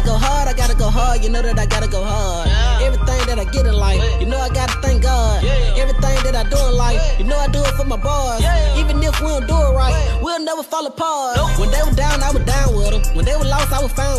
gotta go hard, I gotta go hard. You know that I gotta go hard. Everything that I get in life, you know I gotta thank God. Everything that I do in life, you know I do it for my boys. Even if we don't do it right, we'll never fall apart. When they were down, I was down with them. When they were lost, I was found.